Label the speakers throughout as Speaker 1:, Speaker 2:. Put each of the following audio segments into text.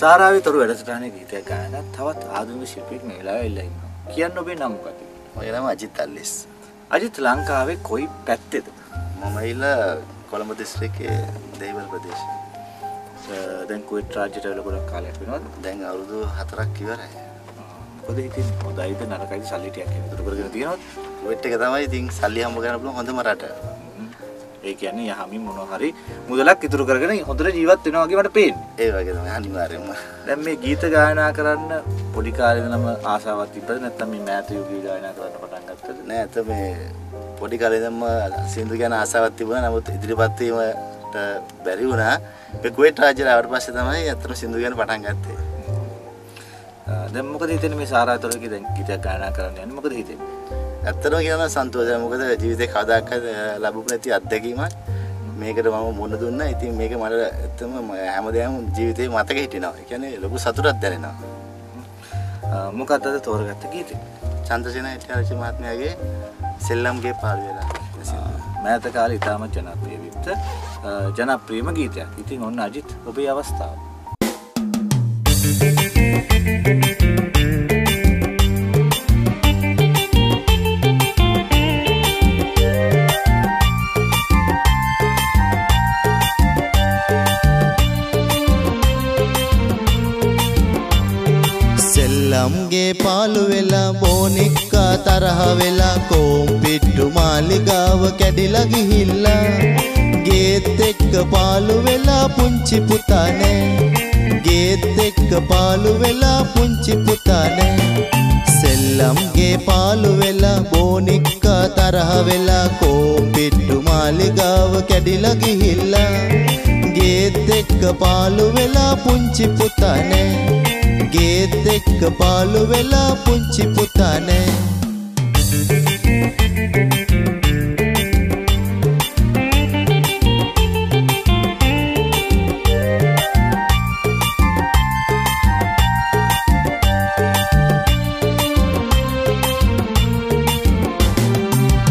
Speaker 1: සාරාවේ තොරු වැඩසටහනේ ගීතයක් ගායනා තවත් ආධුනික ශිල්පියෙක් මේ වෙලාවේ ඉල්ලා ඉන්නවා. කියන්න ඔබේ නම මොකද?
Speaker 2: මගේ නම අජිත් අල්ලිස්.
Speaker 1: අජිත් ලංකාවේ කොයි පැත්තේද?
Speaker 2: මම ඉල්ල කොළඹ දිස්ත්‍රික්කයේ දෙහිවල ප්‍රදේශයේ.
Speaker 1: දැන් කුවේත් රාජ්‍යයට වෙලා ගොඩක් කාලයක් වෙනවද?
Speaker 2: දැන් අවුරුදු 4ක් ඉවරයි.
Speaker 1: මොකද හිතන්නේ? හොඳයිද නරකයිද සල්ලි ටිකක් එකතු කරගෙන තියෙනවද?
Speaker 2: කුවේත් එක තමයි ඉතින් සල්ලි හම්බ කරන්න පුළුවන් හොඳම රට.
Speaker 1: ඒ කියන්නේ යහමින් මොනවා හරි මුදලක් ඉතුරු කරගෙන හොඳට ජීවත් වෙනවා වගේ මට පේන්නේ.
Speaker 2: ඒ වගේ තමයි අනිවාර්යයෙන්ම.
Speaker 1: දැන් මේ ගීත ගායනා කරන්න පොඩි කාලේ ඉඳලම ආසාවක් තිබ්බද නැත්නම් මේ මෑත යුගයේ ගායනා කරන්න පටන් ගත්තද?
Speaker 2: නෑ අත මේ පොඩි කාලේ ඉඳන්ම සින්දු ගැන ආසාවක් තිබුණා. නමුත් ඉදිරිපත් වීමට බැරි වුණා. මේ කුවේට් රාජ්‍යයට ආවට පස්සේ තමයි අතන සින්දු ගැන පටන් ගත්තේ.
Speaker 1: දැන් මොකද හිතෙන්නේ මේ සාරාතොලකේ දැන් ගීතයක් ගායනා කරන්න යන්නේ මොකද හිතෙන්නේ?
Speaker 2: ඇත්තටම කියනවා සන්තෝෂයි. මොකද ජීවිතේ කවදාකවත් ලැබුණ නැති අත්දැකීමක්. මේකට මම මුණ දුන්නා. ඉතින් මේක මට ඇත්තම හැමදේම ජීවිතේ මතක හිටිනවා. ඒ කියන්නේ ලොකු සතුටක් දැනෙනවා.
Speaker 1: මොකක්ද අද තෝරගත්ත ගීතේ?
Speaker 2: චන්ද්‍රසේන හෙට්ටිආරච්චි මහත්මයාගේ සෙල්ලම්ගේ පාළු වෙලා.
Speaker 1: මෑත කාලේ ඉතාමත් ජනප්‍රිය විත්ත ජනප්‍රියම ගීතයක්. ඉතින් ඔන්න අජිත් ඔබේ අවස්ථාව.
Speaker 3: ළම්ගේ පාලු වෙලා බෝනික්කා තරහ වෙලා කෝම්පිට්ටු මාලිගාව කැඩිලා ගිහිල්ලා. ගේත් එක්ක පාලු වෙලා පුංචි පුතානේ. ගේත් එක්ක පාලු වෙලා පුංචි පුතානේ. සෙල්ලම්ගේ පාලු වෙලා බෝනික්කා තරහ වෙලා කෝම්පිට්ටු මාලිගාව කැඩිලා ගිහිල්ලා. ගේත් එක්ක පාලු වෙලා පුංචි පුතානේ. ගේත් එක්ක පාලු වෙලා පුංචි පුතානේ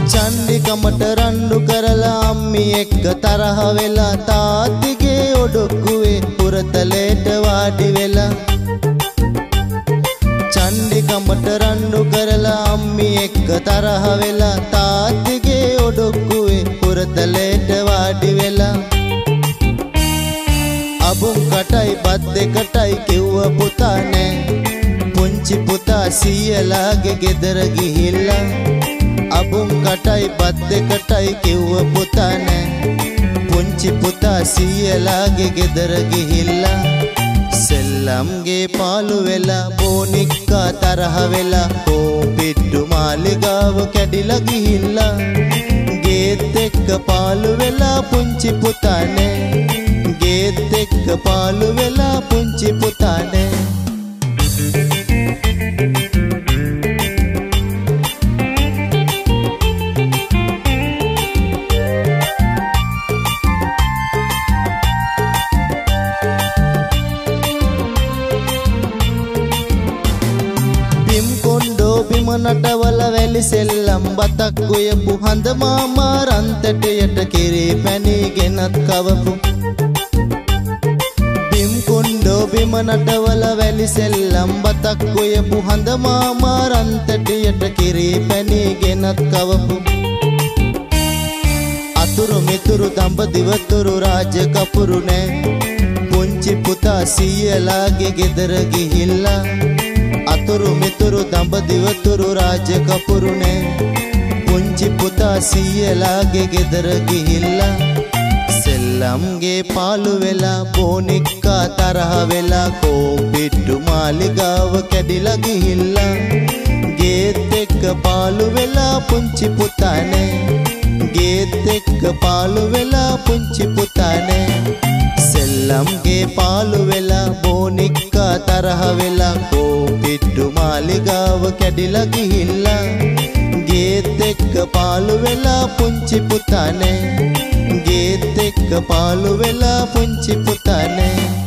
Speaker 3: චන්ඩිකමට රණ්ඩු කරලා අම්මි එක්ක තරහ වෙලා තාත්තිගේ ඔඩොක්කුවේ පුරතලේට වාඩි වෙලා චන්ඩිකමට රණ්ඩු කරලා අම්මි එක්ක තරහ වෙලා තාත්තිගේ ඔඩොක්කුවේ පුරතලේට වාඩි වෙලා. අබුම් කටයි බත් දෙකටයි කිව්ව පුතා නෑ. පුංචි පුතා සීයලාගේ ගෙදර ගිහිල්ලා. අබුම් කටයි බත් දෙකටයි කිව්ව පුතා නෑ. පුංචි පුතා සීයලාගේ ගෙදර ගිහිල්ලා. සෙල්ලම්ගේ පාලු වෙලා බෝනික්කා තරහ වෙලා කෝපිට්ටු මාලිගාව කැඩිලා ගිහිල්ලා. ගේත් එක්ක පාලු වෙලා පුංචි පුතානේ. ගේත් එක්ක පාලු වෙලා පුංචි පුතානේ. නටවල වැලි සෙල්ලම් බතක් ගොයපු හඳ මාමා රන්තටයට කෙරේ පැණි ගෙනත් කවපු. බිම් කොණ්ඩෝ බිම නටවල වැලි සෙල්ලම් බතක් ගොයපු හඳ මාමා රන්තටයට කෙරේ පැණි ගෙනත් කවපු. අතුරු මිතුරු දඹදිවතුරු රාජ කපුරු නෑ. පුංචි පුතා සීයලාගේ ගෙදර ගිහිල්ලා අතුරු මිතුරු දඹදිවතුරු රාජ කපුරුනේ පුංචි පුතා සීයලාගේ ගෙදර ගිහිල්ලා සෙල්ලම්ගේ පාලු වෙලා බෝනික්කා තරහ වෙලා කෝපිට්ටු මාලිගාව කැඩිලා ගිහිල්ලා ගේත් එක්ක පාලු වෙලා පුංචි පුතානේ. ගේත් එක්ක පාලු වෙලා පුංචි පුතානේ. සෙල්ලම්ගේ පාලු වෙලා බෝනික්කා තරහ වෙලා කෝපිට්ටු මාලිගාව කැඩිලා ගිහිල්ලා. ගේත් එක්ක පාලු වෙලා පුංචි පුතානේ. ගේත් එක්ක පාලු වෙලා පුංචි පුතානේ.